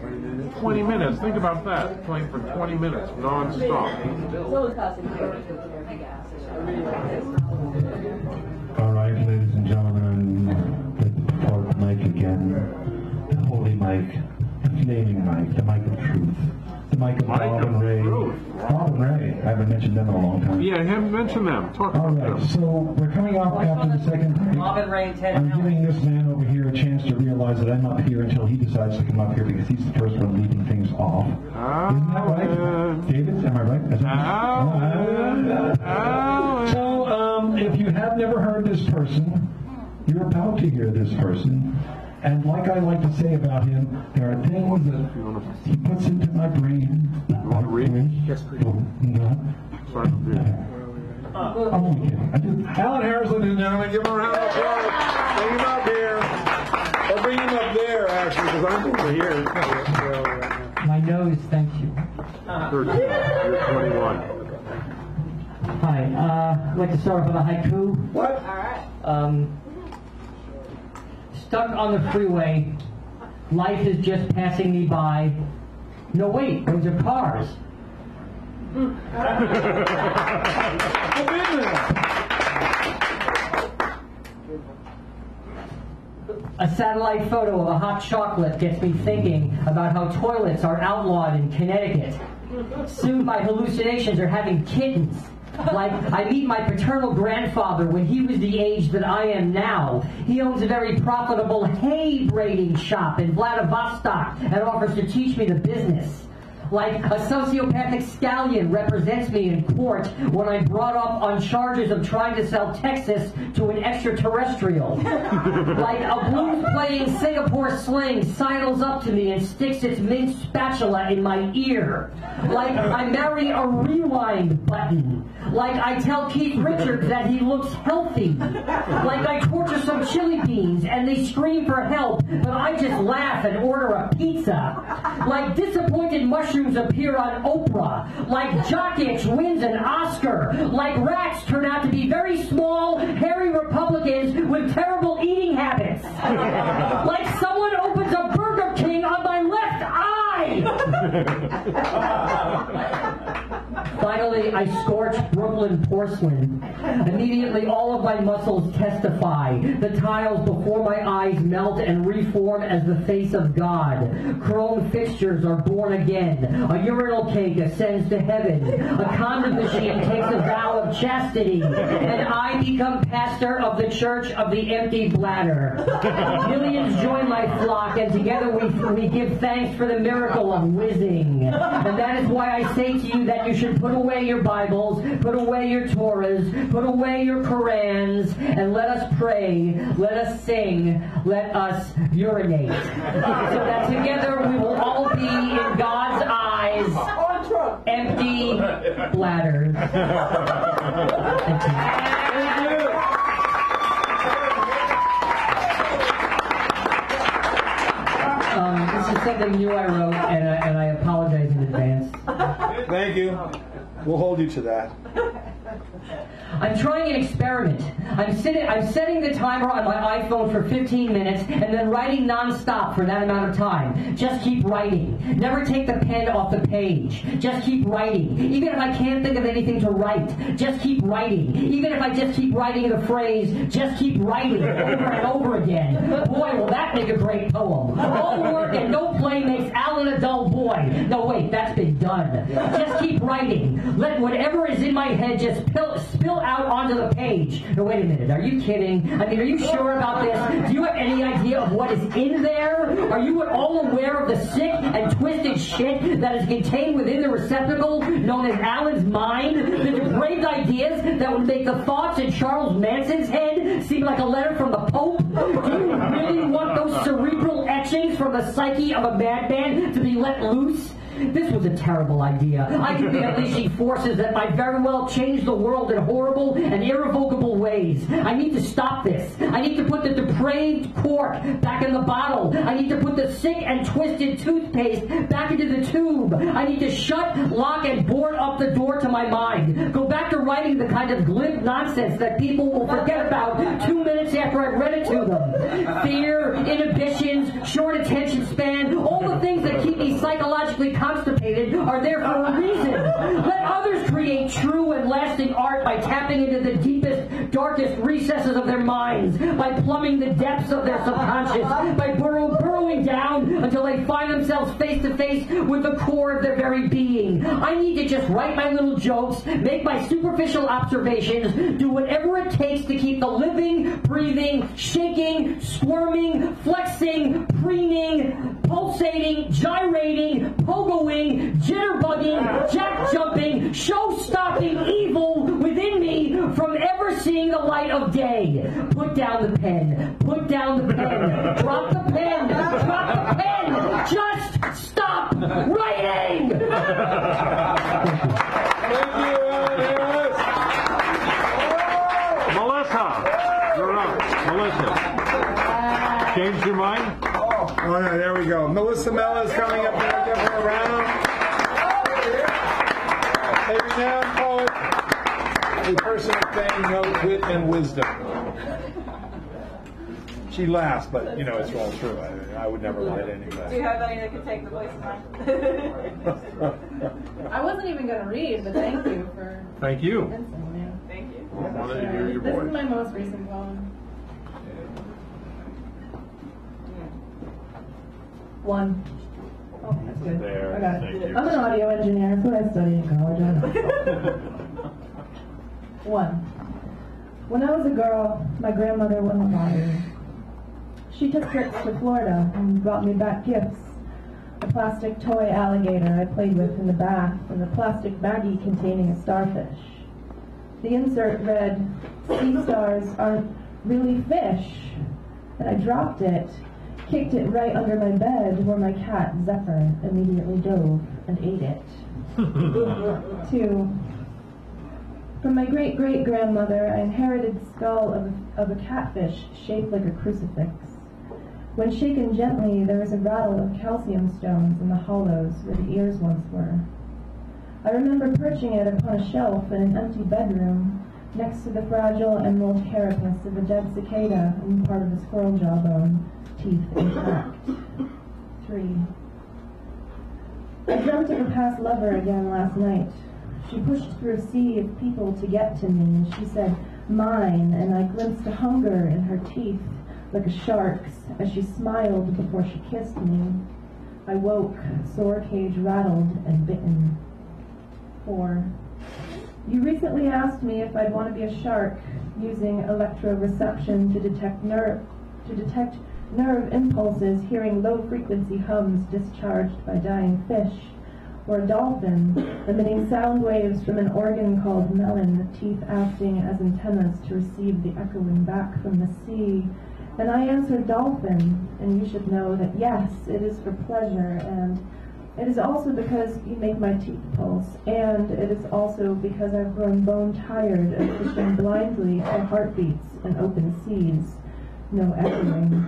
20 minutes. Think about that. Playing for 20 minutes non-stop. All right, ladies and gentlemen, fourth mic again. The holy mic, the flaming mic, the mic of truth. The mic of Bob and Ray. truth. Bob and Ray. I haven't mentioned them in a long time. Yeah, him mention them. Talk All about right, them. so we're coming off after the second break. And Ray and Ted I'm Allen. giving this man over here a chance to realize that I'm up here until he decides to come up here because he's the first one leading things off. Isn't that right? Alan. David, am I right? Is that- Alan. Alan. So, um, if you have never heard this person, you're about to hear this person. And like I like to say about him, there are things that he puts into my brain. You want to read? Yes, please. No. Sorry, dude. I'm only kidding. I do. Alan Harris, ladies and gentlemen, give him a round of applause. Bring him up here. Or bring him up there, actually, because I'm over here. My nose, thank you. 13, you're 21. Hi, uh, I'd like to start off with a haiku. What? All right. Um, stuck on the freeway, life is just passing me by. No, wait, those are cars. A satellite photo of a hot chocolate gets me thinking about how toilets are outlawed in Connecticut. Soon my hallucinations are having kittens. Like, I meet my paternal grandfather when he was the age that I am now. He owns a very profitable hay braiding shop in Vladivostok and offers to teach me the business. Like a sociopathic scallion represents me in court when I'm brought up on charges of trying to sell Texas to an extraterrestrial. like a blues playing Singapore sling sidles up to me and sticks its mint spatula in my ear. Like I marry a rewind button. Like I tell Keith Richards that he looks healthy. Like I torture some chili beans and they scream for help, but I just laugh and order a pizza. Like disappointed mushrooms appear on Oprah. Like Jock Itch wins an Oscar. Like rats turn out to be very small, hairy Republicans with terrible eating habits. Like someone opens a Burger King on my left eye. Finally, I scorch Brooklyn porcelain. Immediately, all of my muscles testify. The tiles before my eyes melt and reform as the face of God. Chrome fixtures are born again. A urinal cake ascends to heaven. A condom machine takes a vow of chastity. And I become pastor of the Church of the Empty Bladder. Millions join my flock, and together we, we give thanks for the miracle of whizzing. And that is why I say to you that you should put away your Bibles, put away your Torahs, put away your Korans, and let us pray, let us sing, let us urinate. So that together we will all be in God's eyes empty bladders. Thank you. Um, this is something new I wrote, and I, and I apologize in advance. Thank you. We'll hold you to that. I'm trying an experiment. I'm sitting. I'm setting the timer on my iPhone for 15 minutes, and then writing nonstop for that amount of time. Just keep writing. Never take the pen off the page. Just keep writing. Even if I can't think of anything to write, just keep writing. Even if I just keep writing the phrase, just keep writing over and over again. Boy, will that make a great poem. All work and no play makes Alan a dull boy. No, wait, that's been done. Just keep writing. Let whatever is in my head just spill, spill out onto the page. No, wait a minute. Are you kidding? I mean, are you sure about this? Do you have any idea of what is in there? Are you at all aware of the sick and twisted shit that is contained within the receptacle known as Alan's mind? The depraved ideas that would make the thoughts in Charles Manson's head seem like a letter from the Pope? Do you really want those cerebral etchings from the psyche of a madman to be let loose? This was a terrible idea. I could be unleashing forces that might very well change the world in horrible and irrevocable ways. I need to stop this. I need to put the depraved cork back in the bottle. I need to put the sick and twisted toothpaste back into the tube. I need to shut, lock, and board up the door to my mind. Go back to writing the kind of glib nonsense that people will forget about two minutes after I've read it to them. Fear, inhibitions, short attention span, all the things that keep me psychologically constipated are there for a reason. Let others create true and lasting art by tapping into the deepest, darkest recesses of their minds, by plumbing the depths of their subconscious, by burrow, burrowing down until they find themselves face to face with the core of their very being. I need to just write my little jokes, make my superficial observations, do whatever it takes to keep the living, breathing, shaking, squirming, flexing, preening, pulsating, gyrating, pogoing, jitterbugging, jack jumping, show stopping evil within me from ever seeing the light of day. Put down the pen. Put down the pen. Drop the pen. Drop the pen. Just stop writing. Thank you, Melissa, you're up. Melissa. Changed your mind? Oh, oh yeah, there we go. Melissa Mella is coming up here. Give her a round. A renowned poet, a person of fame, note, wit, and wisdom. She laughs, but you know it's all true. I, I would never lie to Do you have any that could take the place of mine? I wasn't even going to read, but thank you for Thank you. convincing me. Thank you. I wanted to hear your This is my most recent poem. One. Oh, that's good. There, I got it. thank you. I'm an audio engineer. That's what I studied in college. I know. One. When I was a girl, my grandmother won the lottery. She took trips to Florida and brought me back gifts. A plastic toy alligator I played with in the bath and a plastic baggie containing a starfish. The insert read, Sea stars aren't really fish. And I dropped it, kicked it right under my bed where my cat, Zephyr, immediately dove and ate it. Two. From my great great grandmother, I inherited the skull of, of a catfish shaped like a crucifix. When shaken gently, there is a rattle of calcium stones in the hollows where the ears once were. I remember perching it upon a shelf in an empty bedroom next to the fragile emerald carapace of a dead cicada and part of a squirrel jawbone, teeth. Three. I dreamt of a past lover again last night. She pushed through a sea of people to get to me, and she said, mine, and I glimpsed a hunger in her teeth, like a shark's, as she smiled before she kissed me. I woke, sore cage rattled and bitten. Four. You recently asked me if I'd want to be a shark, using electroreception to detect nerve to detect nerve impulses, hearing low frequency hums discharged by dying fish, or a dolphin, emitting sound waves from an organ called melon, the teeth acting as antennas to receive the echoing back from the sea. And I answered dolphin, and you should know that yes, it is for pleasure, and it is also because you make my teeth pulse, and it is also because I've grown bone tired of fishing blindly for heartbeats in open seas, no echoing.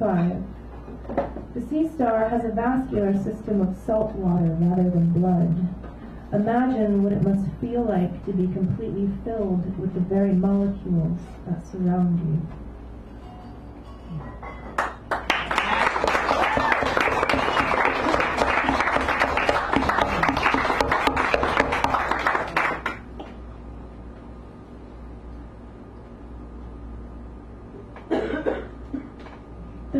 Five. The sea star has a vascular system of salt water rather than blood. Imagine what it must feel like to be completely filled with the very molecules that surround you.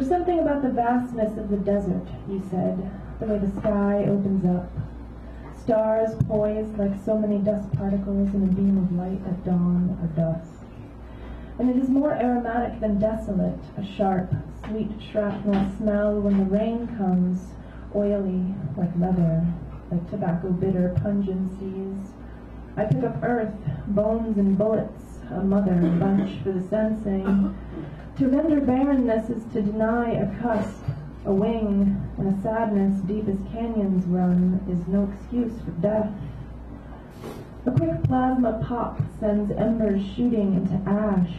There's something about the vastness of the desert, you said, the way the sky opens up. Stars poised like so many dust particles in a beam of light at dawn or dusk. And it is more aromatic than desolate, a sharp, sweet shrapnel smell when the rain comes, oily like leather, like tobacco bitter pungencies. I pick up earth, bones and bullets, a mother bunch for the sensing. To render barrenness is to deny a cusp, a wing, and a sadness deep as canyons run is no excuse for death. A quick plasma pop sends embers shooting into ash,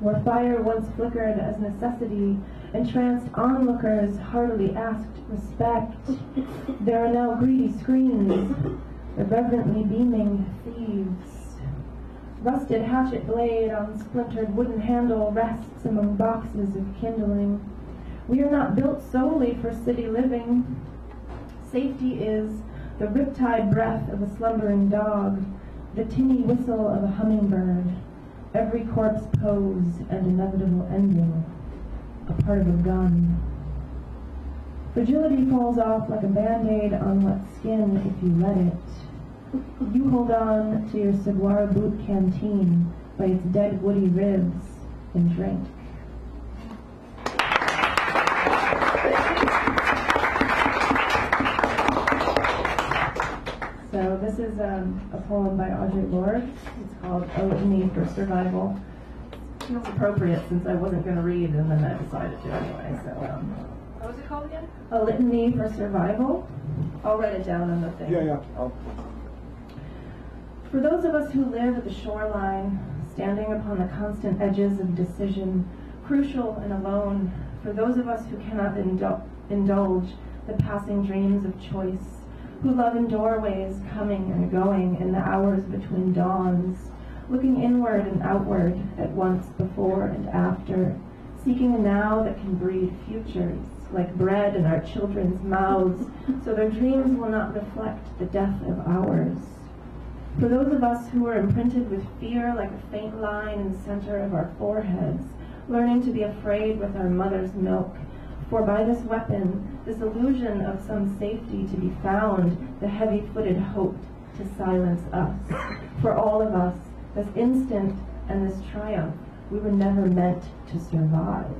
where fire once flickered as necessity, entranced onlookers heartily asked respect. There are now greedy screens, irreverently beaming thieves. Rusted hatchet blade on splintered wooden handle rests among boxes of kindling. We are not built solely for city living. safety is the riptide breath of a slumbering dog, the tinny whistle of a hummingbird, every corpse pose and inevitable ending, a part of a gun. Fragility falls off like a band-aid on wet skin if you let it. You hold on to your saguaro boot canteen by its dead woody ribs and drink. So this is um, a poem by Audre Lorde. It's called A Litany for Survival. Feels appropriate since I wasn't going to read, and then I decided to anyway. So um, What was it called again? A Litany for Survival. I'll write it down on the thing. Yeah, yeah. I'll- For those of us who live at the shoreline, standing upon the constant edges of decision, crucial and alone, for those of us who cannot indul- indulge the passing dreams of choice, who love in doorways coming and going in the hours between dawns, looking inward and outward at once before and after, seeking a now that can breed futures, like bread in our children's mouths, so their dreams will not reflect the death of ours. For those of us who are imprinted with fear like a faint line in the center of our foreheads, learning to be afraid with our mother's milk, for by this weapon, this illusion of some safety to be found, the heavy-footed hoped to silence us. For all of us, this instant and this triumph, we were never meant to survive.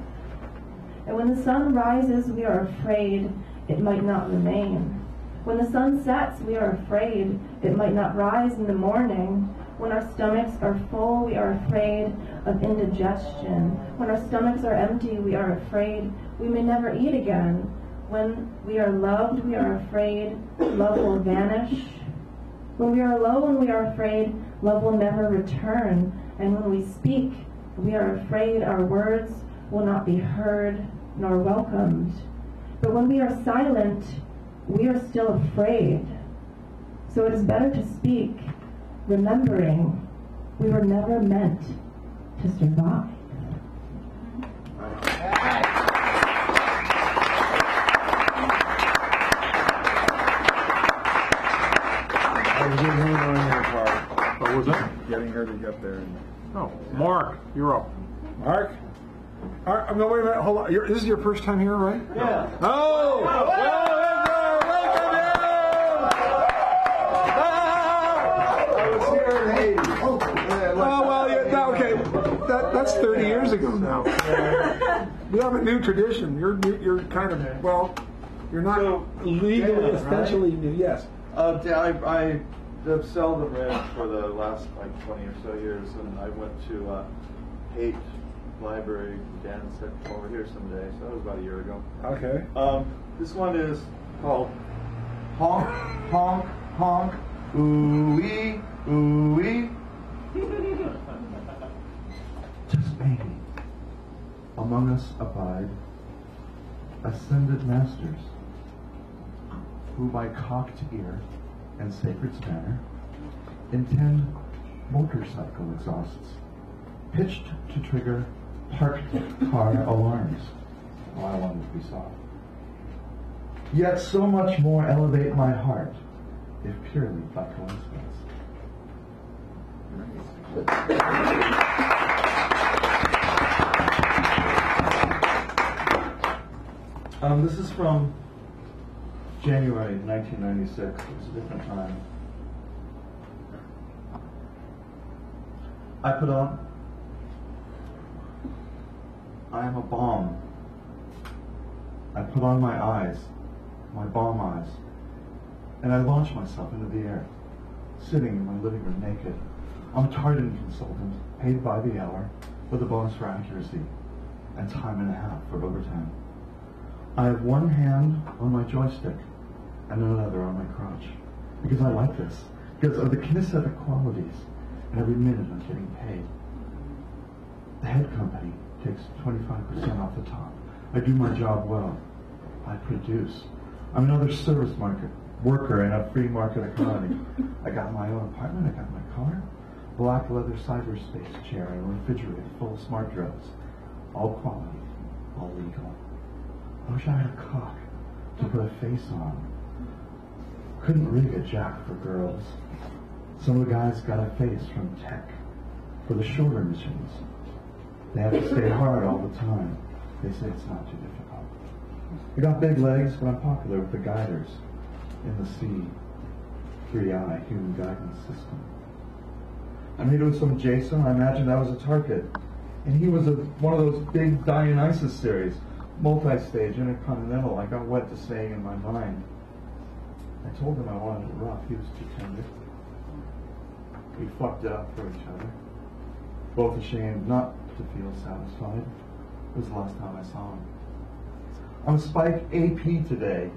And when the sun rises, we are afraid it might not remain. When the sun sets, we are afraid it might not rise in the morning. When our stomachs are full, we are afraid of indigestion. When our stomachs are empty, we are afraid we may never eat again. When we are loved, we are afraid love will vanish. When we are alone, we are afraid love will never return. And when we speak, we are afraid our words will not be heard nor welcomed. But when we are silent, we are still afraid. So it is better to speak, remembering we were never meant to survive. I was getting her on your What oh, was that? getting her to get there. and- No. Mark, you're up. Mark? Mark, no, wait a minute, hold on. You're, this is your first time here, right? Yeah. Oh! Well, 30 yeah. years ago now. We have a new tradition. You're you're kind of well, you're not so, legally yeah, essentially right? new. Yes. Uh, I I have seldom read for the last like 20 or so years, and I went to uh, Haight Library. Dan said over here someday, so that was about a year ago. Okay. Um, this one is called Honk Honk Honk Ooh Wee Ooh Wee. Among us abide ascended masters, who by cocked ear and sacred spanner intend motorcycle exhausts, pitched to trigger parked car alarms. Wanted to be soft. Yet so much more elevate my heart, if purely by coincidence. Um, this is from January 1996. It's a different time. I put on. I am a bomb. I put on my eyes, my bomb eyes, and I launch myself into the air, sitting in my living room naked. I'm a Tartan consultant, paid by the hour, with a bonus for accuracy, and time and a half for overtime. I have one hand on my joystick and another on my crotch because I like this, because of the kinesthetic qualities, and every minute I'm getting paid. The head company takes 25% off the top. I do my job well. I produce. I'm another service market worker in a free market economy. I got my own apartment, I got my car, black leather cyberspace chair, and refrigerator full of smart drugs. All quality, all legal. I wish I had a cock to put a face on. couldn't rig a jack for girls. Some of the guys got a face from tech for the shorter missions. They have to stay hard all the time. They say it's not too difficult. I got big legs, but I'm popular with the guiders in the sea. 3i human guidance system. I made with some Jason. I imagined I was a target. And he was a, one of those big Dionysus series, multi-stage, intercontinental. I got wet to saying in my mind. I told him I wanted it rough. He was too tender. We fucked it up for each other. Both ashamed not to feel satisfied. It was the last time I saw him. I'm Spike AP today.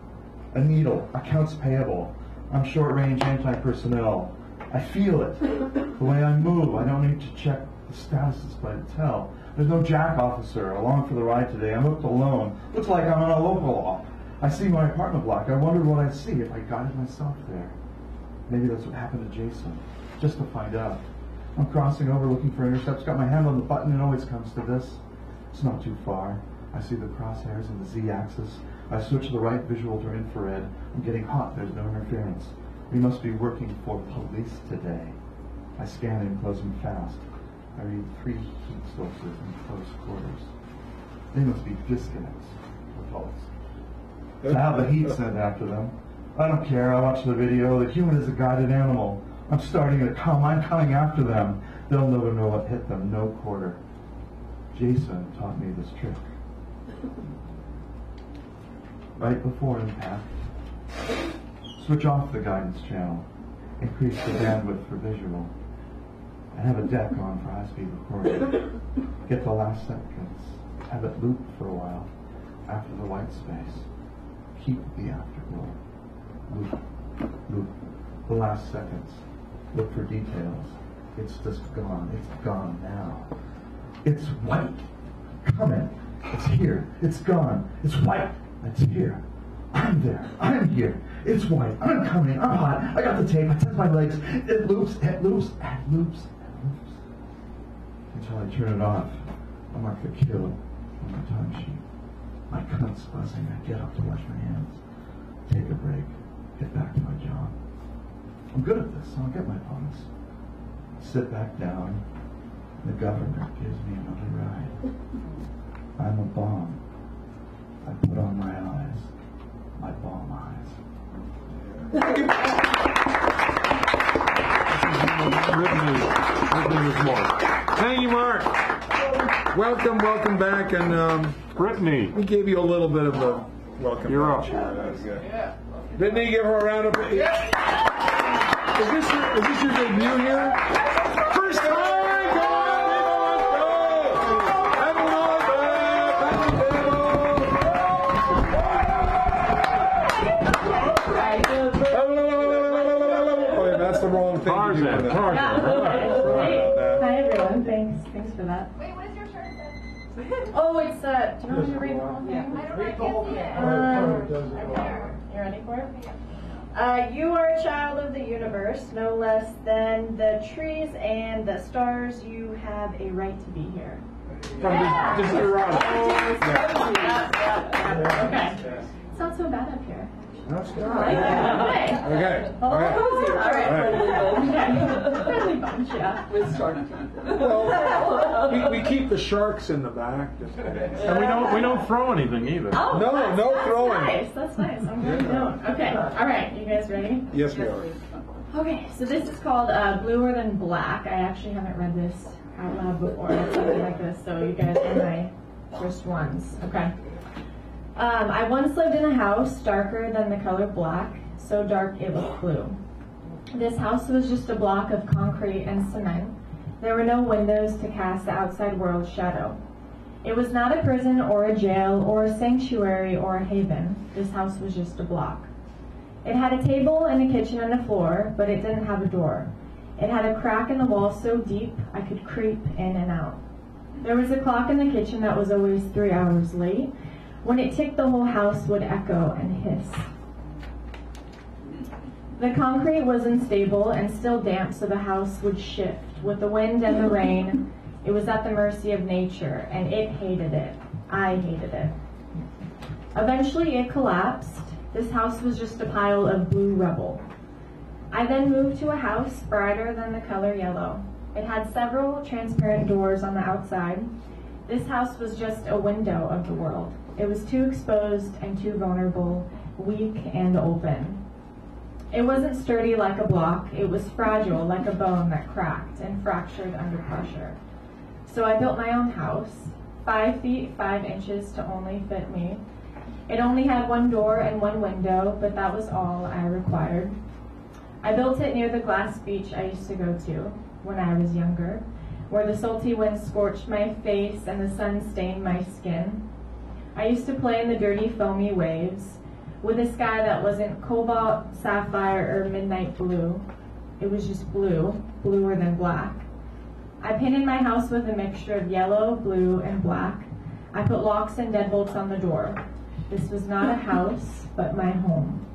A needle, accounts payable. I'm short range anti personnel. I feel it. The way I move, I don't need to check the statuses by the tell. There's no jack officer along for the ride today. I'm up alone. Looks like I'm on a local off. I see my apartment block. I wondered what I'd see if I guided myself there. Maybe that's what happened to Jason. Just to find out. I'm crossing over looking for intercepts. Got my hand on the button. It always comes to this. It's not too far. I see the crosshairs and the z-axis. I switch the right visual to infrared. I'm getting hot. There's no interference. We must be working for police today. I scan in close and fast. I read three heat sources in close quarters. They must be disconnects for pulse. Now the heat sent after them. I don't care. I watch the video. The human is a guided animal. I'm starting to come. I'm coming after them. They'll never know what hit them. No quarter. Jason taught me this trick. Right before impact, switch off the guidance channel. Increase the bandwidth for visual. And have a deck on for high-speed recording. Get the last seconds. Have it loop for a while after the white space. Keep the afterglow. Loop, loop. The last seconds. Look for details. It's just gone. It's gone now. It's white. Coming. It's here. It's gone. It's white. It's here. I'm there. I'm here. It's white. I'm coming. I'm hot. I got the tape. I test my legs. It loops. It loops. It loops. Until I turn it off. I mark the kill on my time sheet. My cunt's buzzing. I get up to wash my hands. Take a break. Get back to my job. I'm good at this, I'll get my bonus. Sit back down. The government gives me another ride. I'm a bomb. I put on my eyes. My bomb eyes. Written written with Mark. Thank you, Mark. Welcome, welcome back, and um, Brittany, we gave you a little bit of a welcome. you're punch up. here. That's good. Brittany, give her a round of applause. Is this your, is this your debut here? First time! Come on, Oh, it's uh, do you want me to read the whole thing? I don't know, I can't. Um, There. you ready for it? Uh, you are a child of the universe, no less than the trees and the stars. You have a right to be here. From the- just your honor. Okay. It's not so bad up here. That's good. Okay. Okay. All All right. right. Friendly bunch, yeah. Well, we, we keep the sharks in the back. Just And we don't we don't throw anything either. Oh, No, that's- no that's throwing. Nice. That's nice. I'm glad you don't. Okay. All right. You guys ready? Yes, we are. Okay. So this is called uh, Bluer Than Black. I actually haven't read this out loud before. Something like this. So you guys are my first ones. Okay. Um, I once lived in a house darker than the color black, so dark it was blue. This house was just a block of concrete and cement. There were no windows to cast the outside world's shadow. It was not a prison or a jail or a sanctuary or a haven. This house was just a block. It had a table and a kitchen and a floor, but it didn't have a door. It had a crack in the wall so deep I could creep in and out. There was a clock in the kitchen that was always three hours late. When it ticked, the whole house would echo and hiss. The concrete was unstable and still damp, so the house would shift. With the wind and the rain, it was at the mercy of nature, and it hated it. I hated it. Eventually, it collapsed, This house was just a pile of blue rubble. I then moved to a house brighter than the color yellow. It had several transparent doors on the outside. This house was just a window of the world. It was too exposed and too vulnerable, weak and open. It wasn't sturdy like a block, it was fragile like a bone that cracked and fractured under pressure. So I built my own house, five feet five inches to only fit me. It only had one door and one window, but that was all I required. I built it near the glass beach I used to go to when I was younger, where the salty wind scorched my face and the sun stained my skin. I used to play in the dirty, foamy waves with a sky that wasn't cobalt, sapphire, or midnight blue. It was just blue, bluer than black. I painted my house with a mixture of yellow, blue, and black. I put locks and deadbolts on the door. This was not a house, but my home.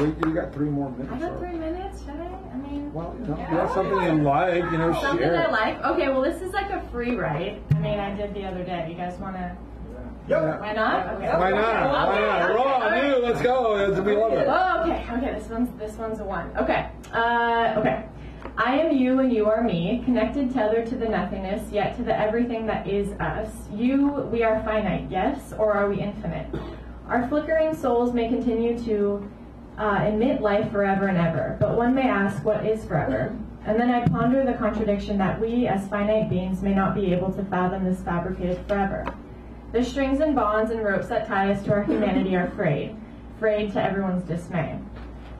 Wait, you got three more minutes. I got three minutes, should I? I mean, Well, you know, you got something you like, you know, something share. I like. Okay, well, this is like a free write. I mean, I did the other day. You guys want to? Yeah. Why not? Okay. Why not? Why not? We're all Okay, new. Let's go. We love it. Oh, okay, okay. This one's this one's a one. Okay, uh, okay. I am you and you are me, connected, tethered to the nothingness, yet to the everything that is us. You, we are finite, yes, or are we infinite? Our flickering souls may continue to uh, emit life forever and ever, but one may ask, what is forever? And then I ponder the contradiction that we, as finite beings, may not be able to fathom this fabricated forever. The strings and bonds and ropes that tie us to our humanity are frayed, frayed to everyone's dismay.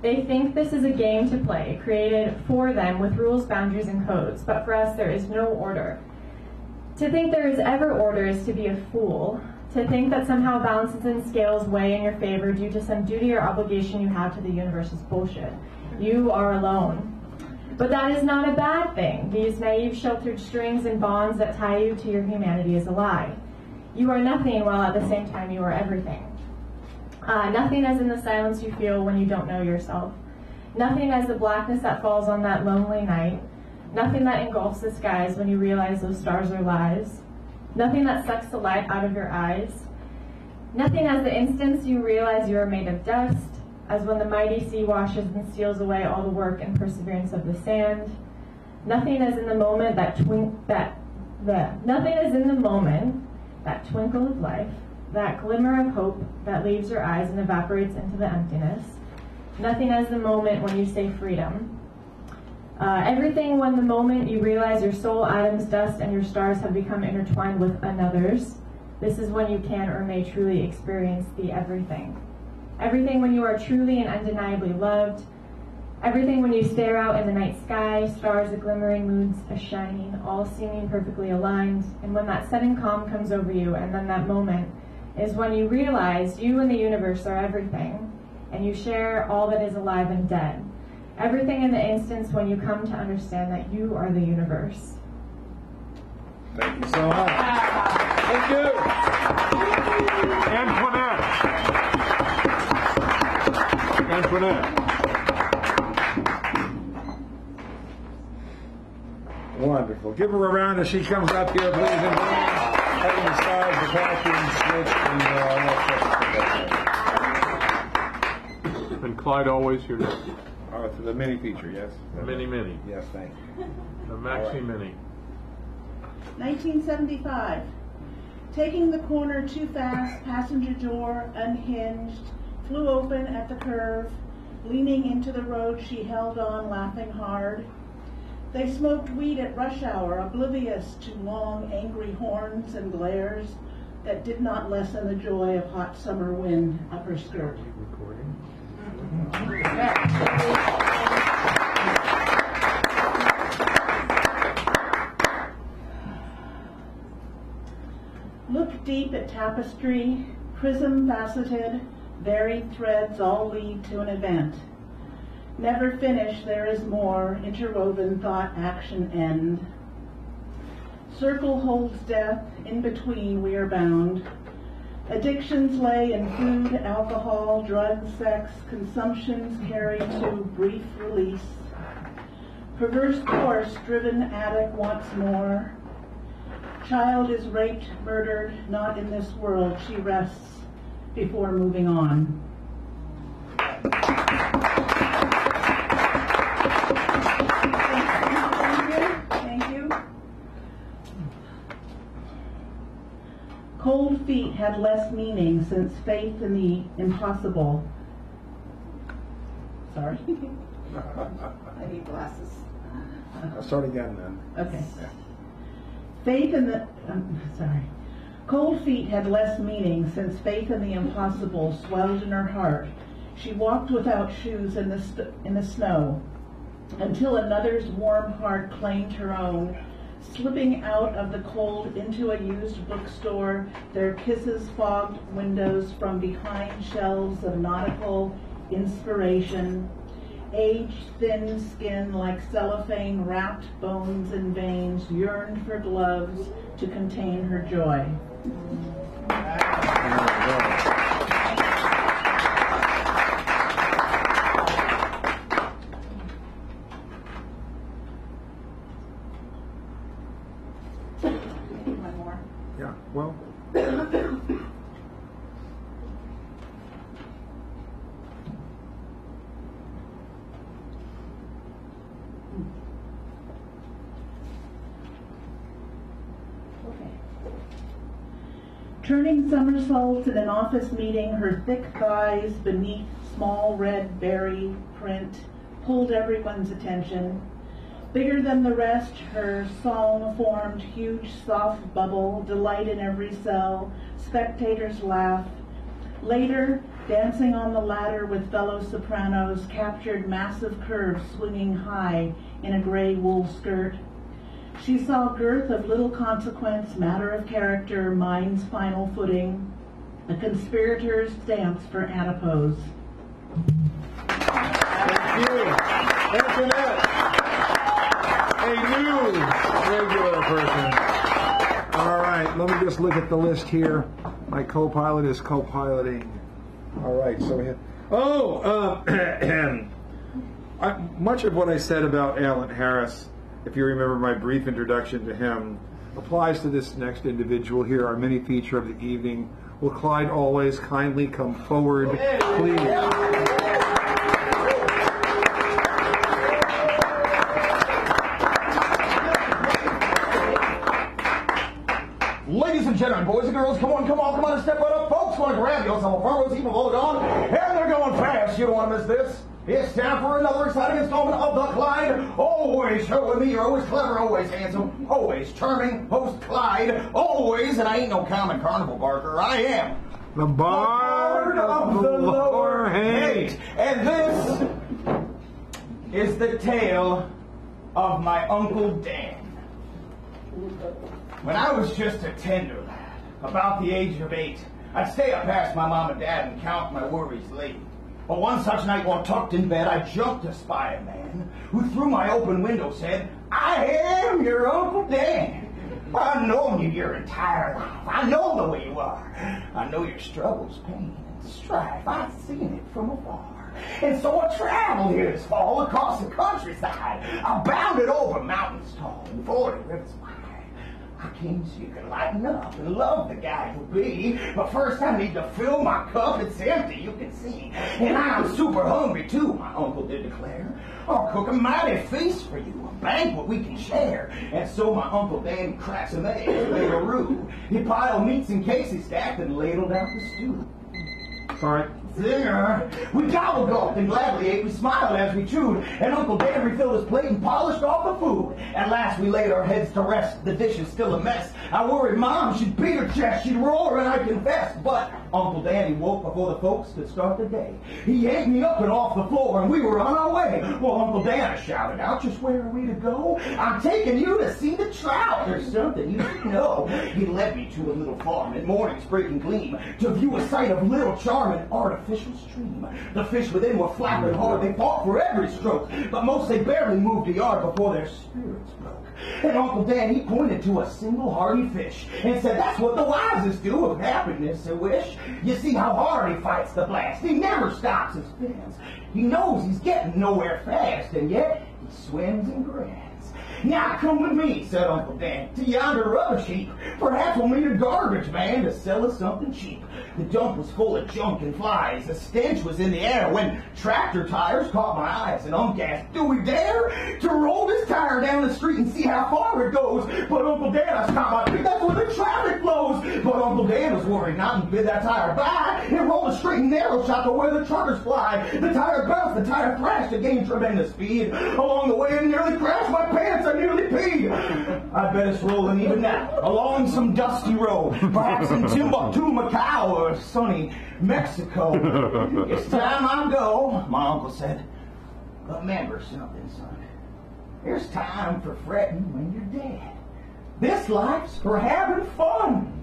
They think this is a game to play, created for them with rules, boundaries, and codes, but for us there is no order. To think there is ever order is to be a fool. To think that somehow balances and scales weigh in your favor due to some duty or obligation you have to the universe is bullshit. You are alone. But that is not a bad thing. These naive, sheltered strings and bonds that tie you to your humanity is a lie. You are nothing while at the same time you are everything. Uh, nothing as in the silence you feel when you don't know yourself. Nothing as the blackness that falls on that lonely night. Nothing that engulfs the skies when you realize those stars are lies. Nothing that sucks the light out of your eyes. Nothing as the instance you realize you are made of dust, as when the mighty sea washes and steals away all the work and perseverance of the sand. Nothing as in the moment that twink that the nothing is in the moment that twinkle of life, that glimmer of hope that leaves your eyes and evaporates into the emptiness. Nothing as the moment when you say freedom. Uh, everything when the moment you realize your soul, atoms, dust, and your stars have become intertwined with another's. This is when you can or may truly experience the everything. Everything when you are truly and undeniably loved. Everything when you stare out in the night sky, stars a glimmering, moons a shining, all seeming perfectly aligned. And when that sudden calm comes over you, and then that moment is when you realize you and the universe are everything, and you share all that is alive and dead. Everything in the instance when you come to understand that you are the universe. Thank you so much. Thank you. Antoinette. Antoinette. Wonderful. Give her a round as she comes up here, please. And having the stars, the costume, switch, and uh, all that stuff. And Clyde always here next. All right, to the mini feature, yes? the Mini Mini. Yes, thank you. The Maxi All right. Mini. 1975. Taking the corner too fast, passenger door unhinged, flew open at the curve. Leaning into the road, she held on, laughing hard. They smoked weed at rush hour, oblivious to long, angry horns and glares that did not lessen the joy of hot summer wind up her skirt. Look deep at tapestry, prism faceted, varied threads all lead to an event. Never finish, there is more, interwoven thought, action, end. Circle holds death, in between we are bound. Addictions lay in food, alcohol, drugs, sex, consumptions carry to brief release. Perverse course driven addict wants more. Child is raped, murdered, not in this world. She rests before moving on. Cold feet had less meaning since faith in the impossible. Sorry. I need glasses. I'll start again then. Okay. Faith in the, um, sorry. Cold feet had less meaning since faith in the impossible swelled in her heart. She walked without shoes in the, st- in the snow until another's warm heart claimed her own. Slipping out of the cold into a used bookstore, their kisses fogged windows from behind shelves of nautical inspiration. Aged, thin skin like cellophane wrapped bones and veins yearned for gloves to contain her joy. One more. Yeah, well. Okay. Turning somersaults in an office meeting, her thick thighs beneath small red berry print pulled everyone's attention. Bigger than the rest, her song formed huge soft bubble, delight in every cell. Spectators laugh. Later, dancing on the ladder with fellow sopranos, captured massive curves swinging high in a gray wool skirt. She saw girth of little consequence, matter of character, mind's final footing, a conspirator's dance for adipose. Thank you. Antoinette. A new regular person. All right, let me just look at the list here. My co-pilot is co-piloting. All right, so we have. Oh, um, I, much of what I said about Alan Harris, if you remember my brief introduction to him, applies to this next individual here, our mini feature of the evening. Will Clyde always kindly come forward, please? Ladies and gentlemen, boys and girls, come on, come on, come on and step right up. Folks want to grab you. Some farmers even all gone. And they're going fast. You don't want to miss this. It's time for another exciting installment of the Clyde. Always showing me you're always clever, always handsome, always charming. Host Clyde, always, and I ain't no common carnival barker. I am The Bard of the Lower Haight. And this is the tale of my Uncle Dan. When I was just a tender lad, about the age of eight, I'd stay up past my mom and dad and count my worries late. But one such night while tucked in bed, I jumped to spy a man who through my open window said, I am your Uncle Dan. I've known you your entire life. I know the way you are. I know your struggles, pain, and strife. I've seen it from afar. And so I traveled here this fall across the countryside. I bounded over mountains tall and forty rivers wide. I came so you can lighten up and love the guy who be. But first I need to fill my cup. It's empty, you can see. And I'm super hungry too, my uncle did declare. I'll cook a mighty feast for you, a banquet we can share. And so my Uncle Dan cracks some eggs, made a roux. He piled meats in cases stacked and ladled out the stew. Sorry. Zinger! We gobbled gulped and gladly ate. We smiled as we chewed, and Uncle Dan refilled his plate and polished off the food. At last we laid our heads to rest. The dish is still a mess. I worried Mom. She'd beat her chest. She'd roar, and I confess. But Uncle Dan, he woke before the folks could start the day. He yanked me up and off the floor, and we were on our way. Well, Uncle Dan, shouted out, just where are we to go? I'm taking you to see the trout. There's something you should know. He led me to a little farm in morning's breaking gleam to view a sight of little charm and artificial stream. The fish within were flapping hard. They fought for every stroke, but most they barely moved a yard before their spirits. And Uncle Dan, he pointed to a single hardy fish and said, that's what the wisest do of happiness and wish. You see how hard he fights the blast. He never stops and spins. He knows he's getting nowhere fast, and yet He swims and grins. Now come with me, said Uncle Dan, to yonder rubbish heap. Perhaps we'll meet a garbage man to sell us something cheap. The dump was full of junk and flies. The stench was in the air when tractor tires caught my eyes. And Unc asked, do we dare to roll this tire down the street and see how far it goes? But Uncle Dan, I stopped my. That's where the traffic flows. But Uncle Dan was worried not to bid that tire by. It rolled a straight and narrow shot to where the truckers fly. The tire bounced, the tire thrashed, it gained tremendous speed. Along the way, it nearly crashed my pants. I nearly peed. I bet it's rolling even now along some dusty road, perhaps in Timbuktu, Macau, or sunny Mexico. it's time I go, my uncle said. But remember something, son. There's time for fretting when you're dead. This life's for having fun.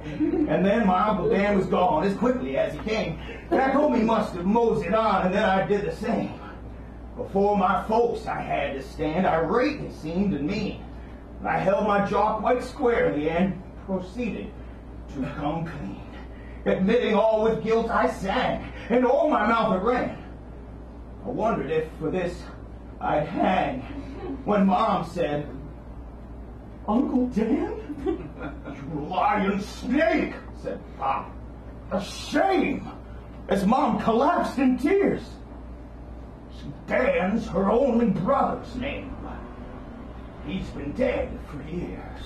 And then my Uncle Dan was gone as quickly as he came. Back home he must have moseyed on, and then I did the same. Before my folks I had to stand, irate it seemed to me. I held my jaw quite squarely and proceeded to come clean. Admitting all with guilt, I sang, and all my mouth it ran. I wondered if for this I'd hang, when Mom said, Uncle Dan? you lying snake, said Pop. A shame! As Mom collapsed in tears. Dan's her only brother's name. He's been dead for years.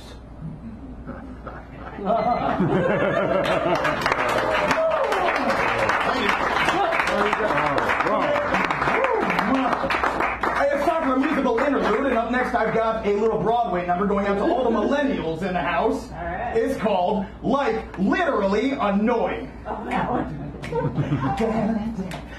It's time for a musical interlude, and up next I've got a little Broadway number going out to all the millennials in the house. It's called Like Literally Annoying.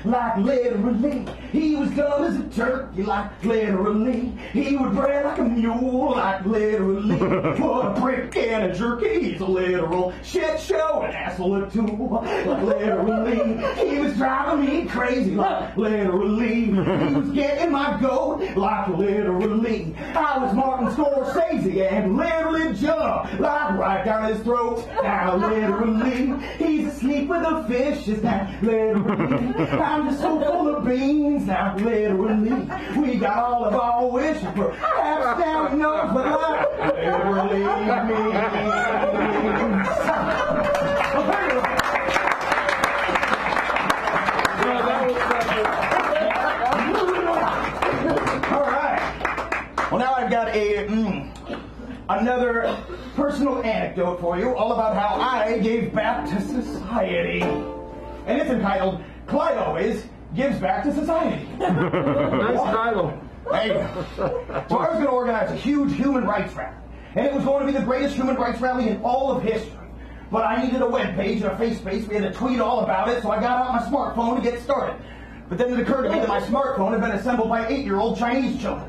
Like literally, he was dumb as a turkey, like literally, he would bray like a mule, like literally, put a prick in a jerky, he's a literal shit show, an asshole or two, like literally, he was driving me crazy, like literally, he was getting my goat, like literally, I was Martin Scorsese and literally jumped, like right down his throat, now literally, he's asleep with a fish, is now I'm just so full of beans now, literally. We got all of our wishes, perhaps now we know what life literally means. All right. Well, now I've got a mm, another personal anecdote for you, all about how I gave back to society, and it's entitled Clyde always gives back to society. nice title. Go. So I was going to organize a huge human rights rally, and it was going to be the greatest human rights rally in all of history. But I needed a web page and a face space. We had to tweet all about it, so I got out my smartphone to get started. But then it occurred to me that my smartphone had been assembled by eight-year-old Chinese children.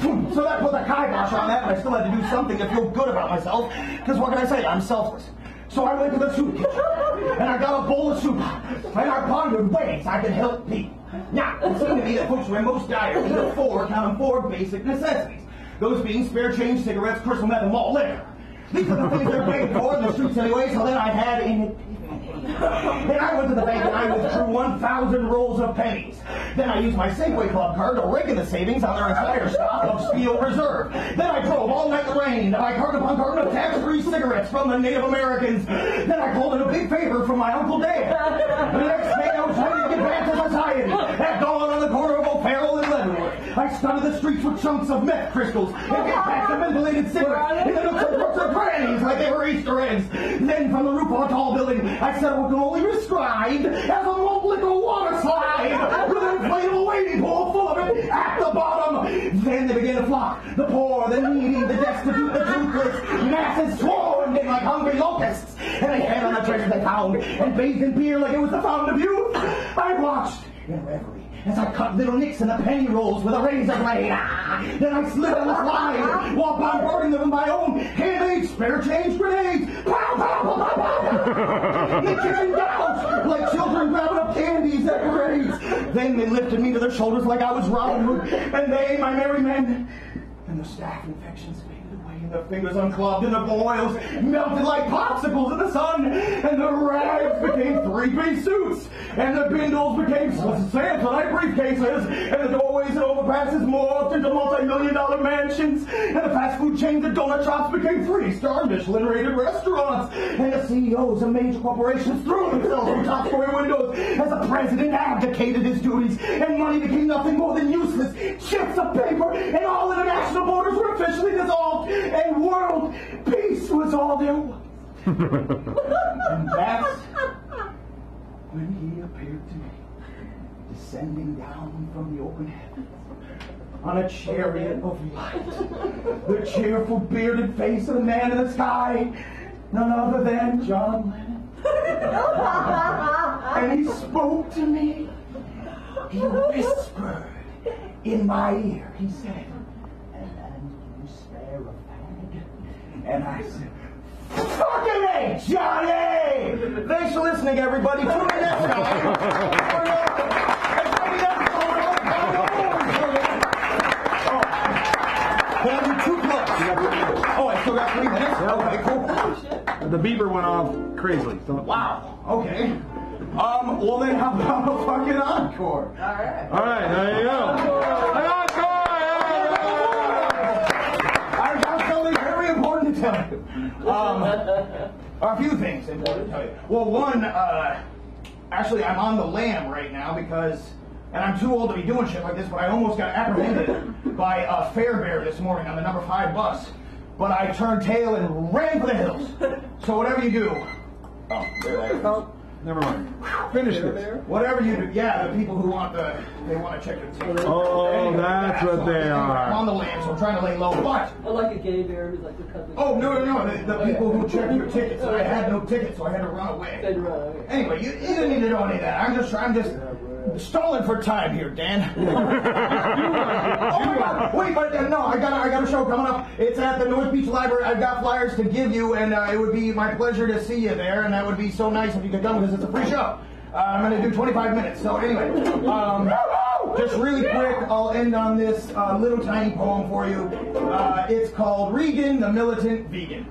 So that put the kibosh on that, but I still had to do something to feel good about myself. Because what can I say? I'm selfless. So I went to the soup kitchen, and I got a bowl of soup, and I pondered ways I could help people. Now, it seemed to me that folks were most dire need of four, count four basic necessities. Those being spare change, cigarettes, crystal meth, and malt liquor. These are the things they're paying for in the streets anyway, so then I had an. Then I went to the bank and I withdrew 1,000 rolls of pennies. Then I used my Safeway Club card to rake in the savings on their entire stock of Steel Reserve. Then I drove all night in the rain to buy carton upon carton of tax-free cigarettes from the Native Americans. Then I called in a big favor from my Uncle Dan. The next day I was ready to get back to society. At dawn on the corner of O'Farrell and I studded the streets with chunks of meth crystals and get packs of mentholated cigarettes in the nooks and crooks of crannies like they were Easter eggs. Then from the roof of a tall building, I said what can only be described as a malt liquor water slide with an inflatable wading pool full of it at the bottom. Then they began to flock. The poor, the needy, the destitute, the toothless. Masses swarmed in like hungry locusts. And they fed on the treasure they found and bathed in beer like it was the fountain of youth. I watched in reverie as I cut little nicks in the penny rolls with a razor blade. Ah, then I slid on the slide while bombarding them with my own handmade spare change grenades. Pow, pow, pow, pow, pow. The kitchen like children grabbing up candies at parades. Then they lifted me to their shoulders like I was Robin Hood. And they, my merry men, and the staph infections and the fingers unclogged and the boils melted like popsicles in the sun, and the rags became three-piece suits, and the bindles became Samsonite briefcases, and the doorways and overpasses morphed into multi-million dollar mansions, and the fast food chains and donut shops became three-star Michelin-rated restaurants, and the CEOs of major corporations threw themselves from top-story windows as the president abdicated his duties, and money became nothing more than useless chips of paper, and all international borders were officially dissolved, and world peace was all there was. and that's when he appeared to me, descending down from the open heavens on a chariot of light. The cheerful bearded face of the man in the sky, none other than John Lennon. and he spoke to me. He whispered in my ear. He said, and you spare a fag? And I said, Fucking A, Johnny! Thanks for listening, everybody. Tune in next time. for another exciting episode of Oh, Can I do two plugs? Oh, I still got three minutes? Okay, cool. The beaver went off crazily. So. Wow. Okay. Um, well then how about a fucking encore? Alright. All right, there you go. An encore! I got something very important to tell you. Um, a few things important to tell you. Well, one, uh, actually, I'm on the lam right now because, and I'm too old to be doing shit like this, but I almost got apprehended by a Fairbear this morning on the number five bus. But I turned tail and ran for the hills. So whatever you do, oh, there is. Never mind. Finish this. Whatever you do, yeah, the people who want the, they want to check your tickets. Oh, that's what they I'm are. on the land, so I'm trying to lay low, but I like a gay bear who's like the cousin. Oh no no no! The, the oh, people who check your tickets. I had no ticket, so I had to run away. Said run, okay. Anyway, you, you didn't need to know any of that. I'm just I'm just stalling for time here, Dan. oh my God! Wait, but uh, no, I got a, I got a show coming up. It's at the North Beach Library. I've got flyers to give you, and uh, it would be my pleasure to see you there. And that would be so nice if you could come because it's a free show. Uh, I'm going to do 25 minutes. So anyway, um, just really quick, I'll end on this uh, little tiny poem for you. Uh, it's called Regan, the Militant Vegan.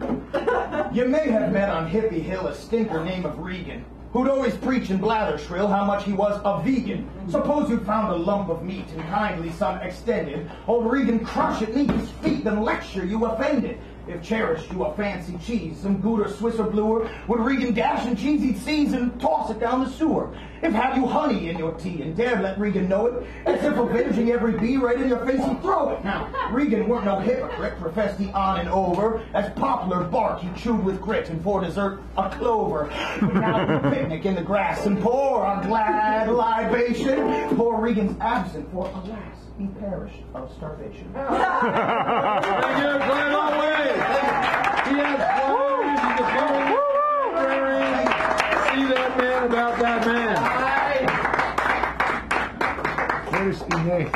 You may have met on Hippie Hill a stinker named of Regan, who'd always preach and blather shrill how much he was a vegan. Suppose you found a lump of meat and kindly some extended, old Regan crush it neath his feet, then lecture you offended. If cherished you a fancy cheese, some Gouda, Swiss or bluer, would Regan dash and cheese he'd seize and toss it down the sewer. If have you honey in your tea and dare let Regan know it, as if avenging every bee right in your face he'd throw it. Now, Regan weren't no hypocrite, professed he on and over, as poplar bark he chewed with grit, and for dessert a clover. Now we picnic in the grass and pour our glad libation. Poor Regan's absent, for alas, he perished of starvation. Thank you, Glenn Always. He has flyers. You can go in the library. See that man about that man. Where's he next?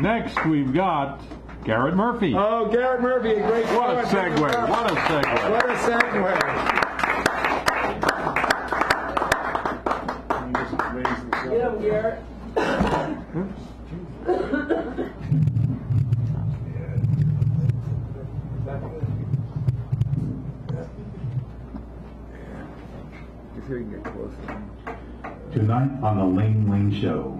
Next, we've got Garrett Murphy. Oh, Garrett Murphy, a great What a poet. segue. What a segue. What a segue. Get him, Garrett. Just so you can get closer. Tonight on the Lane Lane Show.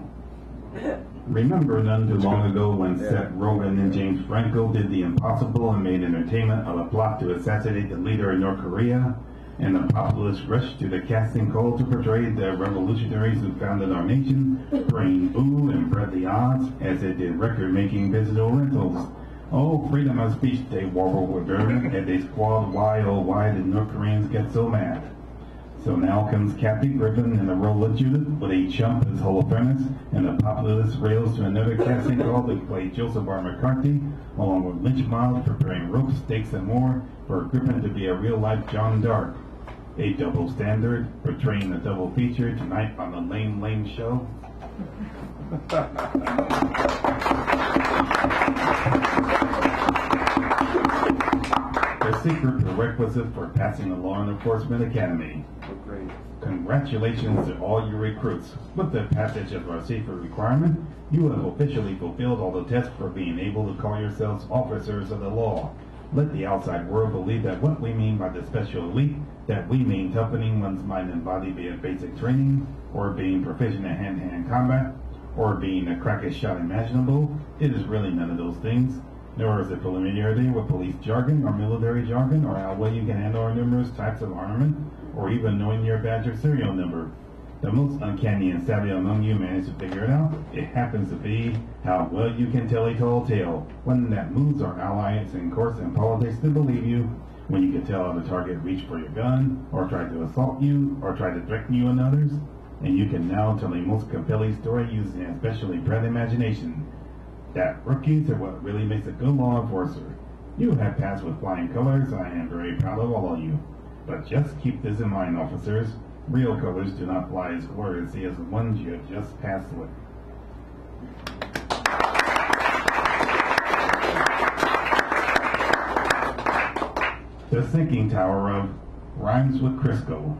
Remember none too long ago when Seth Rogen and James Franco did the impossible and made entertainment of a plot to assassinate the leader of North Korea, and the populace rushed to the casting call to portray the revolutionaries who founded our nation, Brain Boo and bred the odds as they did record-making digital rentals. Oh, freedom of speech, they warbled with her, as they squalled why oh why did North Koreans get so mad. So now comes Kathy Griffin in the role of Judith with a chump as Holofernes, and the populace rails to another casting call to play Joseph R. McCarthy, along with Lynch Miles preparing ropes, stakes, and more for Griffin to be a real-life Joan d'Arc. A double standard, portraying the double feature tonight on the Lame Lame Show. The secret prerequisite for passing the Law Enforcement Academy. Congratulations to all your recruits. With the passage of our secret requirement, you have officially fulfilled all the tests for being able to call yourselves officers of the law. let the outside world believe that what we mean by the special elite, that we mean toughening one's mind and body via basic training, or being proficient in hand-to-hand combat, or being the crackest shot imaginable. It is really none of those things. Nor is it familiarity with police jargon or military jargon, or how well you can handle our numerous types of armament, or even knowing your badge or serial number. The most uncanny and savvy among you manage to figure it out. It happens to be how well you can tell a tall tale, one that moves our allies in course and politics to believe you, when you can tell how the target reached for your gun, or tried to assault you, or tried to threaten you and others. And you can now tell a most compelling story using an especially bright imagination. That rookies are what really makes a good law enforcer. You have passed with flying colors, I am very proud of all of you. But just keep this in mind, officers. Real colors do not fly as gloriously as the ones you have just passed with. The sinking tower of rhymes with Crisco.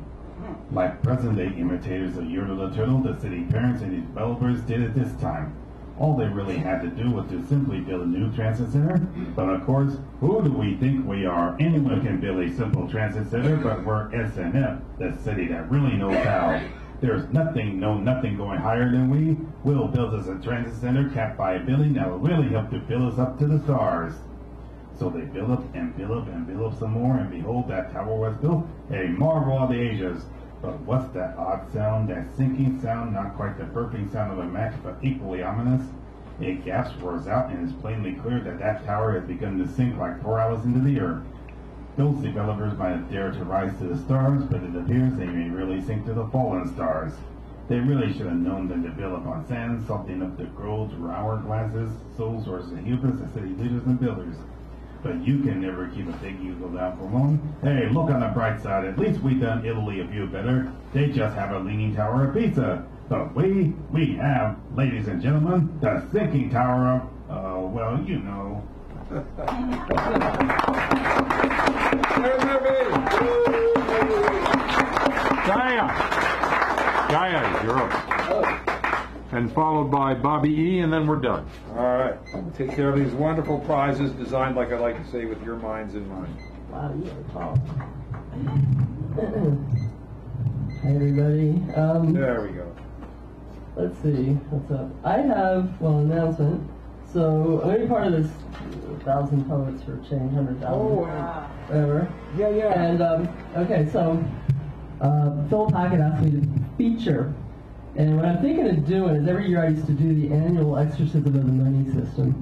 Like present-day imitators of Yertle the Turtle, the city parents and developers did it this time. All they really had to do was to simply build a new transit center. But of course, who do we think we are? Anyone can build a simple transit center, but we're SNF, the city that really knows how. There's nothing, no nothing going higher than we. Will build us a transit center capped by a building that will really help to fill us up to the stars. So they build up and build up and build up some more, and behold, that tower was built, a marvel of the ages. But what's that odd sound, that sinking sound, not quite the burping sound of a match, but equally ominous? It gasps, roars out, and it's plainly clear that that tower has begun to sink like four hours into the earth. Those developers might have dared to rise to the stars, but it appears they may really sink to the fallen stars. They really should have known that to build upon sand, something up the groves or hourglasses, souls or the hubris of city leaders and builders. But you can never keep a big eagle down for long. Hey, look on the bright side. At least we done Italy a few better. They just have a leaning tower of pizza. But we, we have, ladies and gentlemen, the sinking tower of, uh, well, you know. Gaia. Gaia, you're up. And followed by Bobby E, and then we're done. All right. Take care of these wonderful prizes designed, like I like to say, with your minds in mind. Wow, you are tall. Hi, everybody. Um, There we go. Let's see, what's up? I have, well, an announcement. So, I'm going to be part of this Thousand Poets for Change, 100,000. Oh, wow. Whatever. Yeah, yeah. And, um, okay, so, uh, Phil Packett asked me to feature. And what I'm thinking of doing is every year I used to do the annual exorcism of the money system.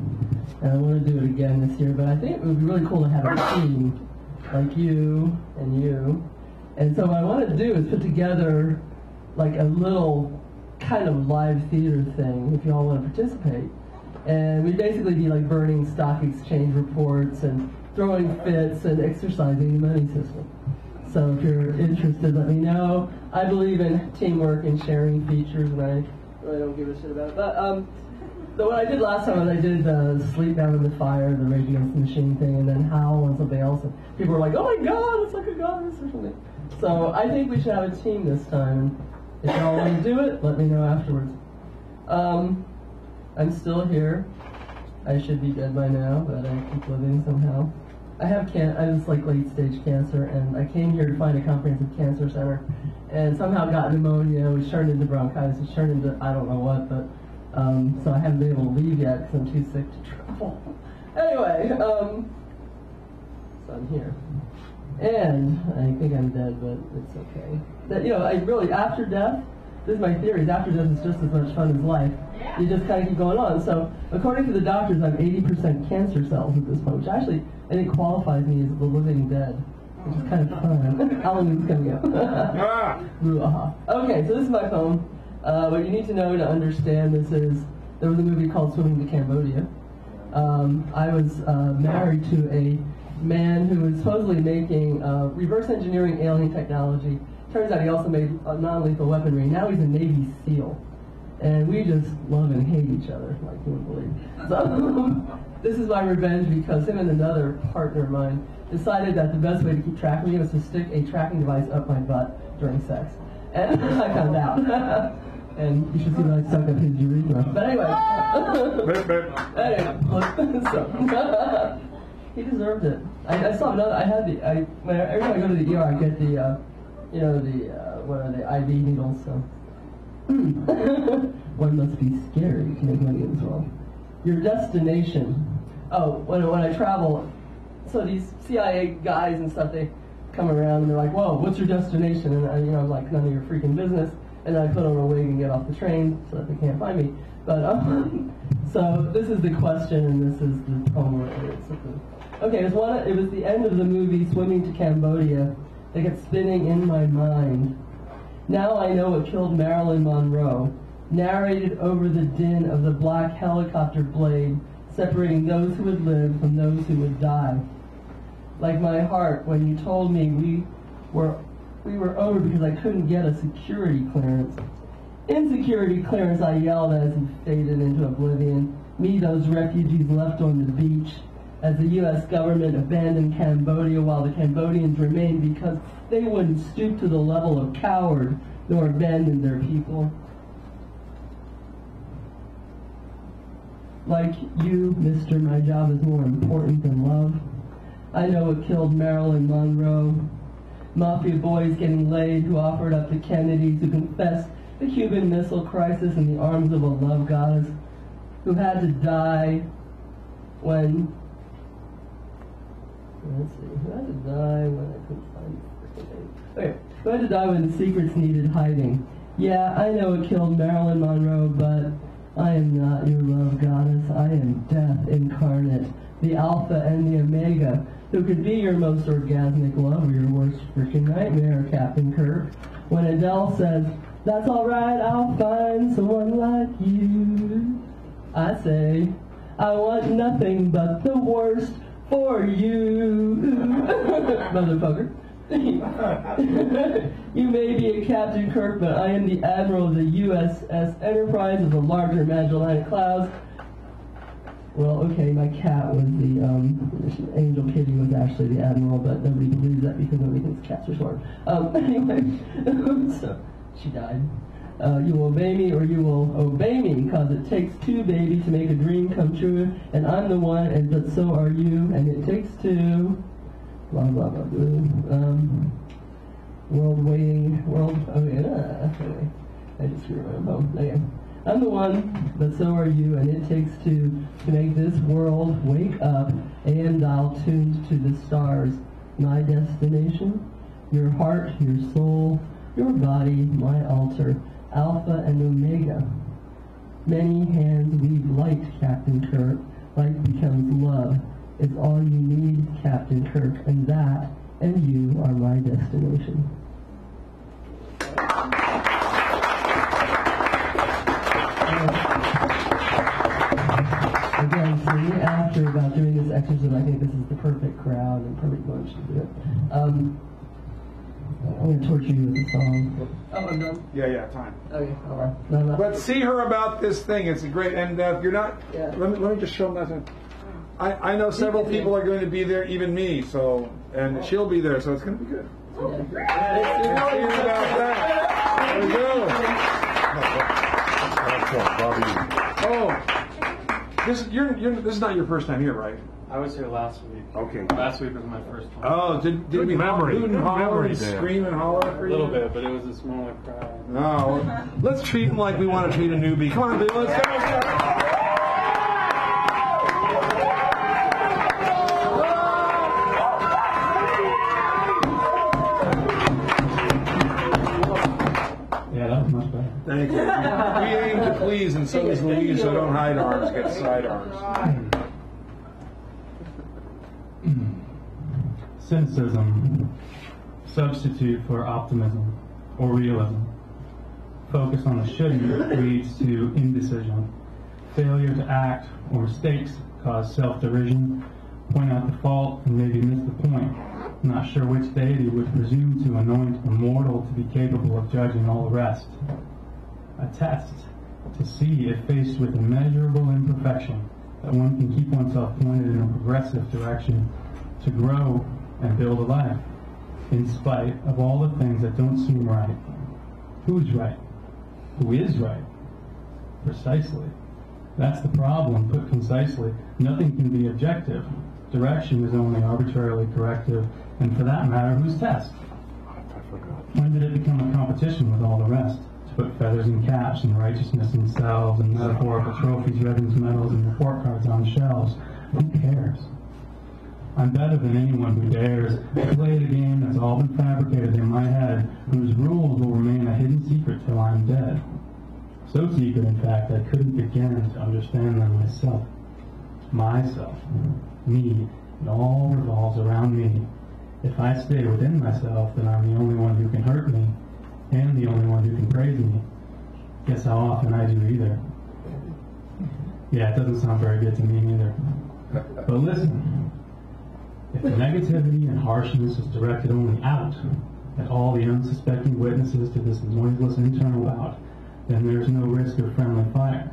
And I want to do it again this year, but I think it would be really cool to have a team like you and you. And so what I want to do is put together like a little kind of live theater thing if you all want to participate. And we'd basically be like burning stock exchange reports and throwing fits and exercising the money system. So if you're interested, let me know. I believe in teamwork and sharing features, and I really don't give a shit about it. But um, so what I did last time was I did uh, Sleep Now in the Fire, the Rage Against the Machine thing, and then Howl and something else. And people were like, oh my god, it's like a goddess or something. So I think we should have a team this time. If y'all want to do it, let me know afterwards. Um, I'm still here. I should be dead by now, but I keep living somehow. I have can I was like late stage cancer, and I came here to find a comprehensive cancer center, and somehow got pneumonia, which turned into bronchitis, which turned into I don't know what, but um, so I haven't been able to leave yet because I'm too sick to travel. anyway, um, so I'm here, and I think I'm dead, but it's okay. That you know, I really after death. This is my theory. is After death is just as much fun as life. You just kind of keep going on. So, according to the doctors, I'm 80% cancer cells at this point, which actually I think qualifies me as the living dead, which is kind of fun. Halloween's coming up. Okay, so this is my poem. Uh, what you need to know to understand this is there was a movie called Swimming to Cambodia. Um, I was uh, married to a man who was supposedly making uh, reverse engineering alien technology. Turns out he also made non-lethal weaponry. Now he's a Navy SEAL. And we just love and hate each other, like you wouldn't believe. So this is my revenge because him and another partner of mine decided that the best way to keep track of me was to stick a tracking device up my butt during sex. And I found out. and you should see when I stuck up his urethra. But anyway. anyway, so, he deserved it. I, I saw another. I had the. I when I, every time I go to the ER, I get the, uh, you know, the uh, what are they? IV needles. So one must be scary to make money as well. Your destination. Oh, when when I travel, so these CIA guys and stuff, they come around and they're like, "Whoa, what's your destination?" And I, you know, I'm like, "None of your freaking business." And then I put on a wig and get off the train so that they can't find me. But um, so this is the question, and this is the poem. Okay, it was one. It was the end of the movie Swimming to Cambodia. They kept spinning in my mind. Now I know what killed Marilyn Monroe. Narrated over the din of the black helicopter blade, separating those who would live from those who would die. Like my heart when you told me we were we were over because I couldn't get a security clearance. Insecurity clearance, I yelled as he faded into oblivion. Me, those refugees left on the beach. As the U.S. government abandoned Cambodia while the Cambodians remained because they wouldn't stoop to the level of coward nor abandon their people. Like you, mister, my job is more important than love. I know what killed Marilyn Monroe. Mafia boys getting laid who offered up to Kennedy to confess the Cuban Missile Crisis in the arms of a love goddess who had to die when let's see, who had to die when I couldn't find the. Okay, who had to die when secrets needed hiding. Yeah, I know it killed Marilyn Monroe, but I am not your love goddess. I am death incarnate, the alpha and the omega, who could be your most orgasmic love or your worst freaking nightmare, Captain Kirk. When Adele says, that's alright, I'll find someone like you. I say, I want nothing but the worst for you. Motherfucker. you may be a Captain Kirk, but I am the Admiral of the USS Enterprise of the larger Magellanic Clouds. Well, okay, my cat was the, um, Angel Kitty was actually the Admiral, but nobody believes that because nobody thinks cats are smart. Um, anyway, so she died. Uh, you will obey me or you will obey me because it takes two, baby, to make a dream come true. And I'm the one, and but so are you. And it takes two. Blah, blah, blah, blah. Um, world waiting, world, oh yeah, anyway. I just. Okay. I'm the one, but so are you, and it takes two to make this world wake up and dial tuned to the stars. My destination, your heart, your soul, your body, my altar, Alpha and Omega. Many hands weave light, Captain Kirk. Light becomes love. It's all you need, Captain Kirk, and that and you are my destination. Again, for me after about doing this exercise, I think this is the perfect crowd and perfect bunch to do it. Um, I'm going to torture you with a song. Oh, I'm done. Yeah, yeah, time. Okay, all right. No, no. But see her about this thing. It's a great, and uh, if you're not, Yeah. let me let me just show them that. I, I know several people are going to be there, even me. So, and she'll be there, so it's going to be good. And see her about that. There we go. Oh, this is you're, you're this is not your first time here, right? I was here last week. Okay. Last week was my first one. Oh, did did Good we memory. hoot and Good holler memory, and Dan. scream and holler for A you? little bit, but it was a smaller crowd. Uh, no, let's treat him like we want to treat a newbie. Come on, dude, let's go. Yeah, that was much better. Thank you. We aim to please, and so does Louise, so don't hide arms, get side arms. Cynicism, substitute for optimism or realism. Focus on the shouldn't leads to indecision. Failure to act or mistakes cause self-derision. Point out the fault and maybe miss the point. Not sure which deity would presume to anoint a mortal to be capable of judging all the rest. A test to see if faced with immeasurable imperfection one can keep oneself pointed in a progressive direction to grow and build a life in spite of all the things that don't seem right. Who's right? Who is right? Precisely. That's the problem, put concisely. Nothing can be objective. Direction is only arbitrarily corrective, and for that matter, whose test? When did it become a competition with all the rest? Put feathers in caps and righteousness in cells and metaphorical trophies, ribbons, medals, and report cards on shelves. Who cares? I'm better than anyone who dares play the game that's all been fabricated in my head, whose rules will remain a hidden secret till I'm dead. So secret, in fact, I couldn't begin to understand them myself. Myself. Me. It all revolves around me. If I stay within myself, then I'm the only one who can hurt me, and the only one who can praise me. Guess how often I do either. Yeah, it doesn't sound very good to me either. But listen, if the negativity and harshness is directed only out at all the unsuspecting witnesses to this noiseless internal bout, then there's no risk of friendly fire.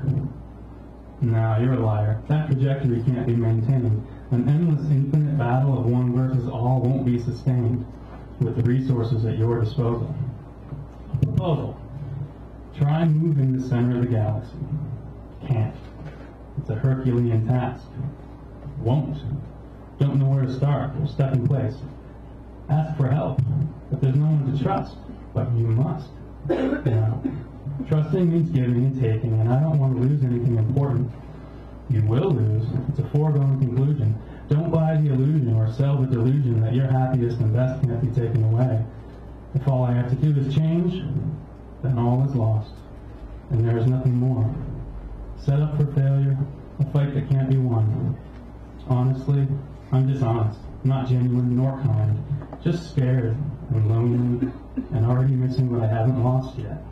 Now you're a liar. That trajectory can't be maintained. An endless, infinite battle of one versus all won't be sustained with the resources at your disposal. Proposal. Try moving the center of the galaxy. Can't. It's a Herculean task. Won't. Don't know where to start. Step in place. Ask for help. But there's no one to trust. But you must. Now, trusting means giving and taking, and I don't want to lose anything important. You will lose. It's a foregone conclusion. Don't buy the illusion or sell the delusion that your happiest and best can't be taken away. If all I have to do is change, then all is lost. And there is nothing more. Set up for failure, a fight that can't be won. Honestly, I'm dishonest, not genuine nor kind, just scared and lonely and already missing what I haven't lost yet.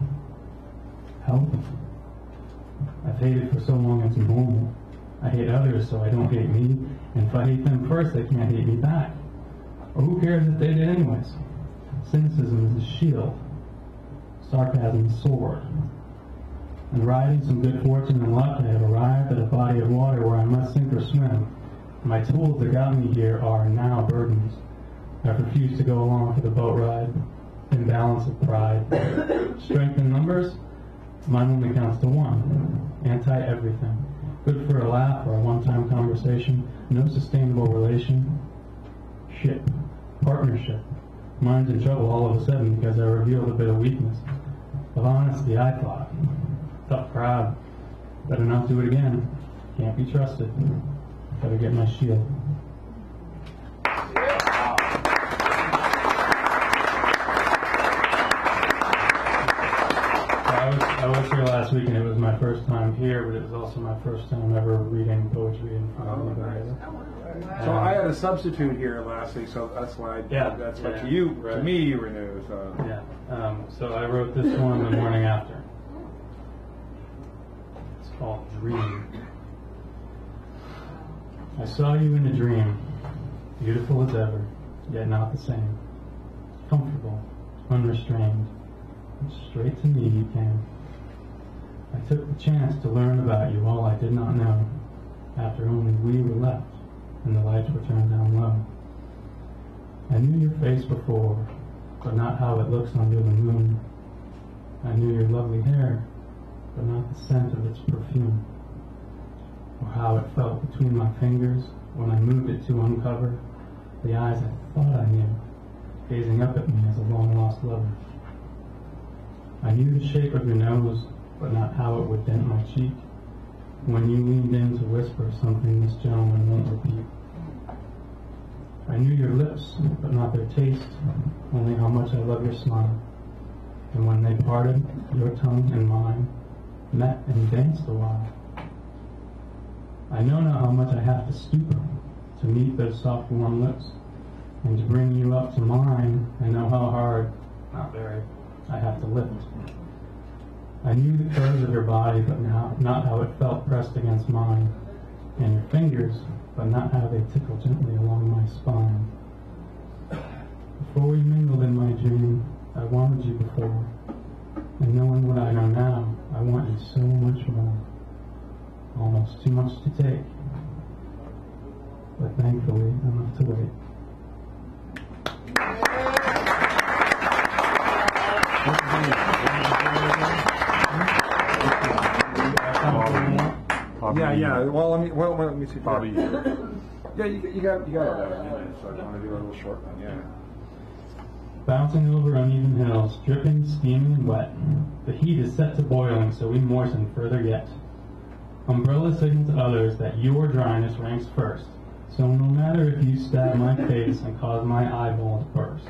Help. I've hated for so long it's normal. I hate others so I don't hate me, and if I hate them first, they can't hate me back. Or who cares if they did anyways? Cynicism is a shield, sarcasm sword. And riding some good fortune and luck, I have arrived at a body of water where I must sink or swim. My tools that got me here are now burdens. I've refused to go along for the boat ride. Imbalance of pride. Strength in numbers? Mine only counts to one. Anti-everything. Good for a laugh or a one-time conversation. No sustainable relation. Ship. Partnership. Mine's in trouble all of a sudden because I revealed a bit of weakness. Of honesty, I thought. Tough crowd. Better not do it again. Can't be trusted. Better get my shield. I was, I was here last week and it was my first time here, but it was also my first time ever reading poetry in front of oh, you guys. So I had a substitute here last week, so that's why I, Yeah, that's what yeah, you to right. me you were new. So Yeah. Um, so I wrote this one the morning after. It's called Dream. I saw you in a dream, beautiful as ever, yet not the same. Comfortable, unrestrained, and straight to me you came. I took the chance to learn about you all I did not know, after only we were left and the lights were turned down low. I knew your face before, but not how it looks under the moon. I knew your lovely hair, but not the scent of its perfume, or how it felt between my fingers when I moved it to uncover the eyes I thought I knew, gazing up at me as a long-lost lover. I knew the shape of your nose, but not how it would dent my cheek when you leaned in to whisper something this gentleman won't repeat. I knew your lips, but not their taste, only how much I love your smile. And when they parted, your tongue and mine met and danced a while. I know now how much I have to stoop to meet those soft warm lips, and to bring you up to mine, I know how hard, not very, I have to lift. I knew the curves of your body, but now, not how it felt pressed against mine, and your fingers, but not how they tickle gently along my spine. Before we mingled in my dream, I wanted you before, and knowing what I know now, I want you so much more. Almost too much to take, but thankfully enough to wait. Yeah, yeah. Well, let me well, let me see. Bobby. Yeah, you, you got you got all that in so I want to do a little short one. Yeah. Bouncing over uneven hills, dripping, steaming, and wet. The heat is set to boiling, so we moisten further yet. Umbrella signal to others that your dryness ranks first, so no matter if you stab my face and cause my eyeball to burst.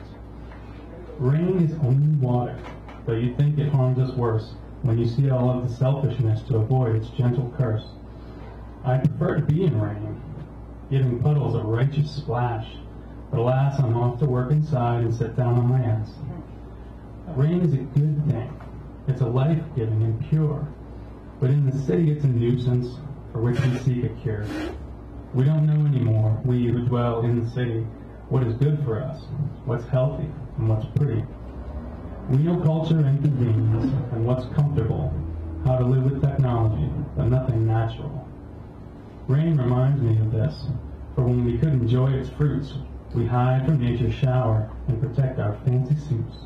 Rain is only water, but you think it harms us worse when you see all of the selfishness to avoid its gentle curse. I prefer to be in rain, giving puddles a righteous splash, but alas, I'm off to work inside and sit down on my ass. Rain is a good thing. It's a life-giving and pure. But in the city it's a nuisance for which we seek a cure. We don't know anymore, we who dwell in the city, what is good for us, what's healthy, and what's pretty. We know culture and convenience, and what's comfortable, how to live with technology, but nothing natural. Rain reminds me of this, for when we could enjoy its fruits, we hide from nature's shower and protect our fancy suits.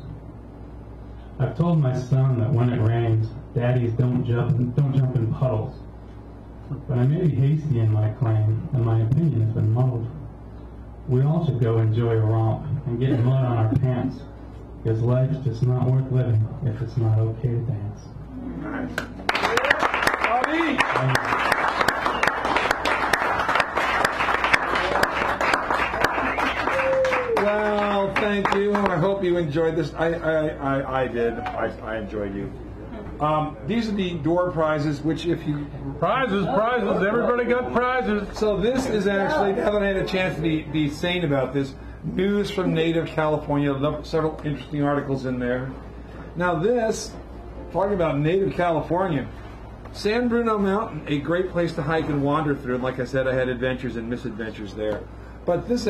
I've told my son that when it rains, daddies don't jump, don't jump in puddles. But I may be hasty in my claim, and my opinion has been muddled. We all should go enjoy a romp and get mud on our pants, because life's just not worth living if it's not okay to dance. Well, hope you enjoyed this. I I, I, I did. I, I enjoyed you. Um, these are the door prizes, which if you prizes, prizes, everybody got prizes. So this is actually now that I had a chance to be be sane about this news from native California. Several interesting articles in there. Now this, talking about native California, San Bruno Mountain, a great place to hike and wander through. And like I said, I had adventures and misadventures there. But this